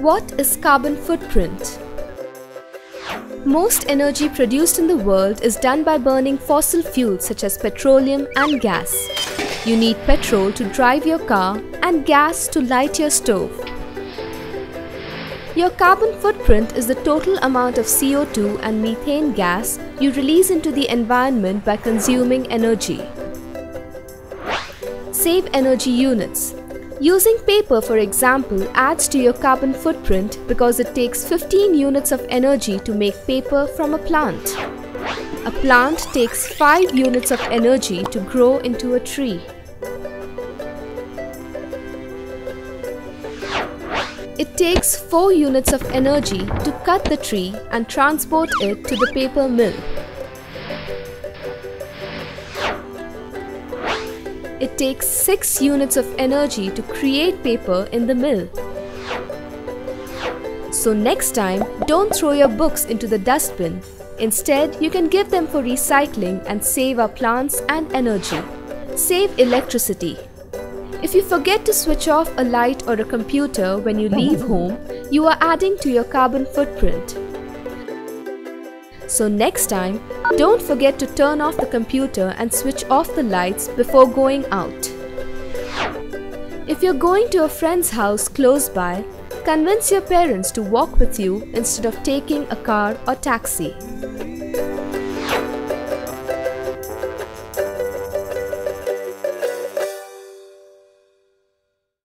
What is carbon footprint? Most energy produced in the world is done by burning fossil fuels such as petroleum and gas. You need petrol to drive your car and gas to light your stove. Your carbon footprint is the total amount of CO2 and methane gas you release into the environment by consuming energy. Save energy units. Using paper for example adds to your carbon footprint because it takes 15 units of energy to make paper from a plant. A plant takes 5 units of energy to grow into a tree. It takes 4 units of energy to cut the tree and transport it to the paper mill. It takes 6 units of energy to create paper in the mill. So next time, don't throw your books into the dustbin. Instead, you can give them for recycling and save our plants and energy. Save electricity. If you forget to switch off a light or a computer when you leave home, you are adding to your carbon footprint. So next time, don't forget to turn off the computer and switch off the lights before going out. If you're going to a friend's house close by, convince your parents to walk with you instead of taking a car or taxi.